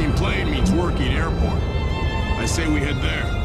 Working plane means working airport. I say we head there.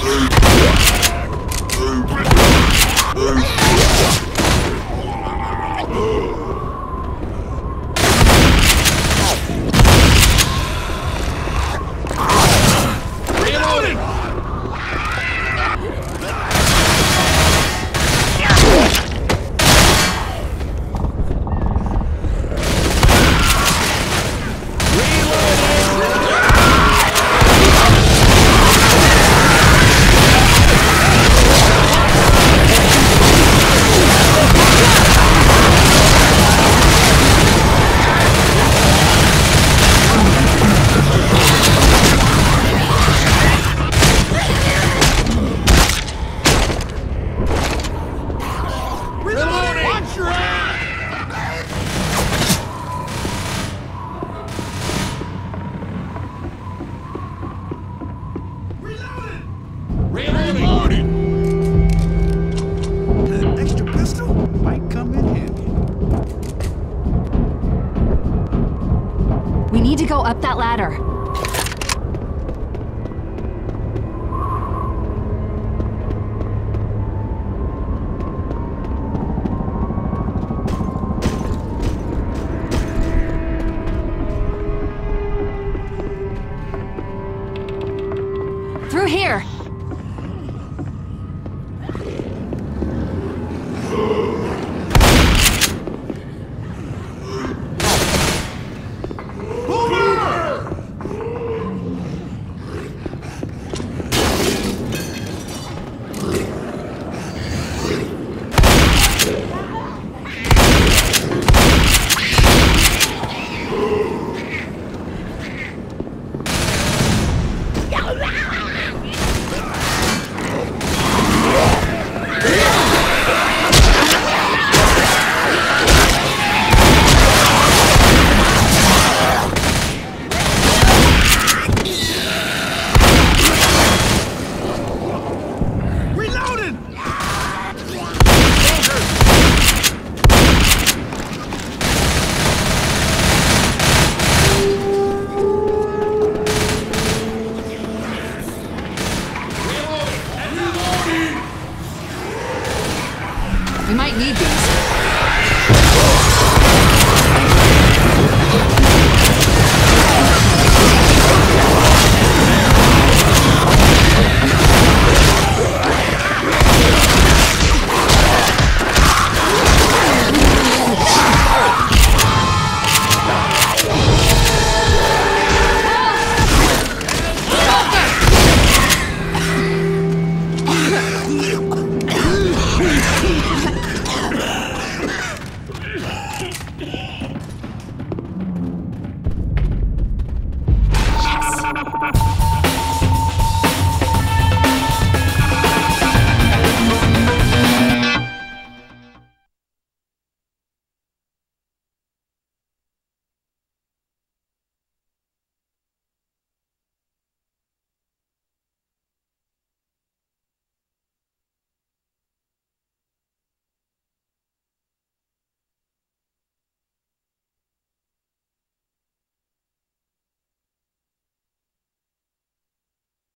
Please. Need to go up that ladder.